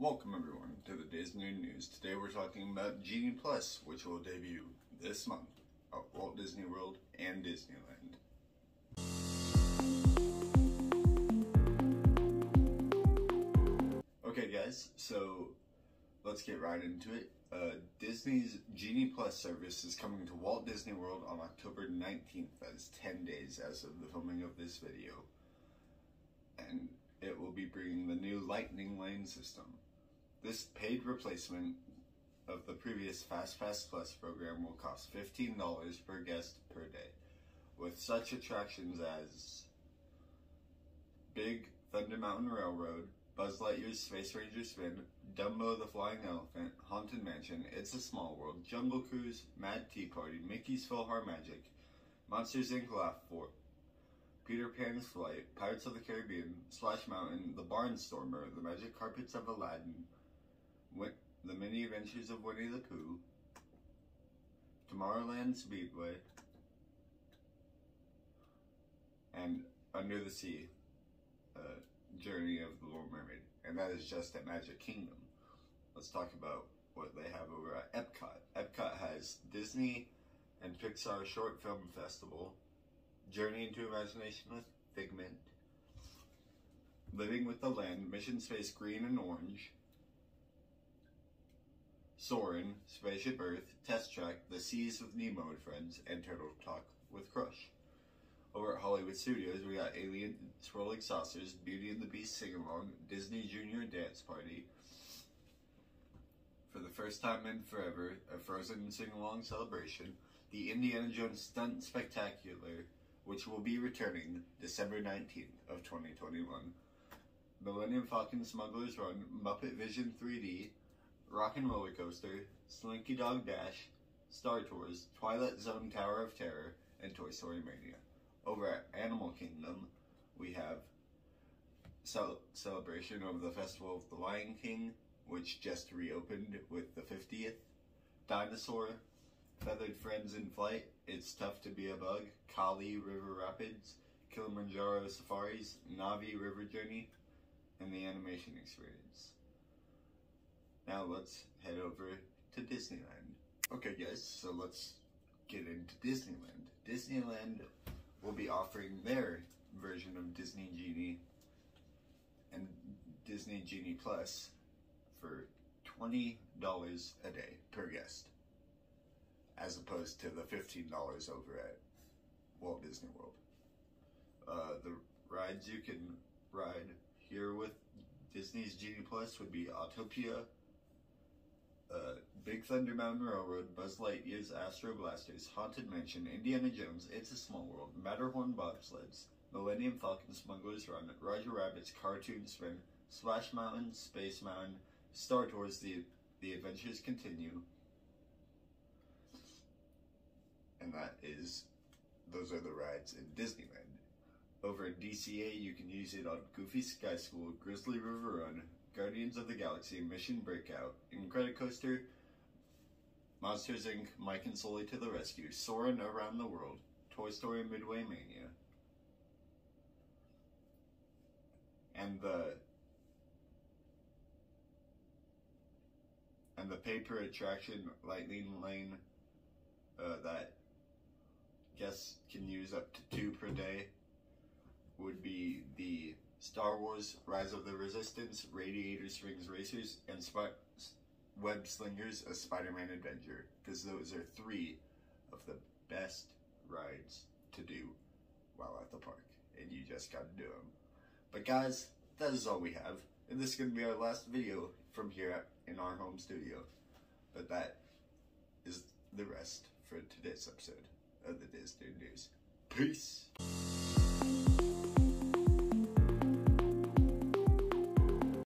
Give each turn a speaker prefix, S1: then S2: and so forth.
S1: Welcome everyone to the Disney News. Today we're talking about Genie Plus, which will debut this month at Walt Disney World and Disneyland. Okay guys, so let's get right into it. Uh, Disney's Genie Plus service is coming to Walt Disney World on October 19th. That is 10 days as of the filming of this video. And it will be bringing the new Lightning Lane system. This paid replacement of the previous Fast Pass Plus program will cost $15 per guest per day, with such attractions as Big Thunder Mountain Railroad, Buzz Lightyear's Space Ranger Spin, Dumbo the Flying Elephant, Haunted Mansion, It's a Small World, Jungle Cruise, Mad Tea Party, Mickey's PhilharMagic, Monsters Inc. Laugh Floor, Peter Pan's Flight, Pirates of the Caribbean, Splash Mountain, The Barnstormer, The Magic Carpets of Aladdin, The Mini Adventures of Winnie the Pooh, Tomorrowland Speedway, and Under the Sea, uh, Journey of the Little Mermaid. And that is just at Magic Kingdom. Let's talk about what they have over at Epcot. Epcot has Disney and Pixar Short Film Festival, Journey into Imagination with Figment, Living with the Land, Mission Space Green and Orange, Soarin', Spaceship Earth, Test Track, The Seas with Nemo and Friends, and Turtle Talk with Crush. Over at Hollywood Studios, we got Alien Swirling Saucers, Beauty and the Beast Sing Along, Disney Junior Dance Party. For the first time in forever, a Frozen Sing Along celebration, the Indiana Jones Stunt Spectacular, which will be returning December 19th of 2021. Millennium Falcon Smuggler's Run, Muppet Vision 3D, Rock and Roller Coaster, Slinky Dog Dash, Star Tours, Twilight Zone Tower of Terror, and Toy Story Mania. Over at Animal Kingdom, we have cel celebration of the Festival of the Lion King, which just reopened with the 50th. Dinosaur, Feathered Friends in Flight, It's Tough to Be a Bug, Kali River Rapids, Kilimanjaro Safaris, Na'vi River Journey, and the Animation Experience. Now let's head over to Disneyland. Okay guys, so let's get into Disneyland. Disneyland will be offering their version of Disney Genie and Disney Genie Plus for $20 a day per guest as opposed to the $15 over at Walt Disney World. Uh, the rides you can ride here with Disney's Genie Plus would be Autopia, uh, Big Thunder Mountain Railroad, Buzz Lightyear's Astro Blasters, Haunted Mansion, Indiana Jones, It's a Small World, Matterhorn Bobsleds, Millennium Falcon Smuggler's Run, Roger Rabbit's Cartoon Spin, Splash Mountain, Space Mountain, Star Tours, The, the Adventures Continue, and that is, those are the rides in Disneyland. Over at DCA, you can use it on Goofy Sky School, Grizzly River Run, Guardians of the Galaxy, Mission Breakout, Incredicoaster, Monsters Inc., Mike and Sully to the Rescue, Soarin' Around the World, Toy Story Midway Mania, and the and the paper attraction Lightning Lane uh, that guests can use up to two per day Star Wars Rise of the Resistance, Radiator Springs Racers, and Sp- Web Slingers A Spider Man Adventure, because those are three of the best rides to do while at the park, and you just gotta do them. But guys, that is all we have, and this is gonna be our last video from here in our home studio. But that is the rest for today's episode of the Disney News. Peace!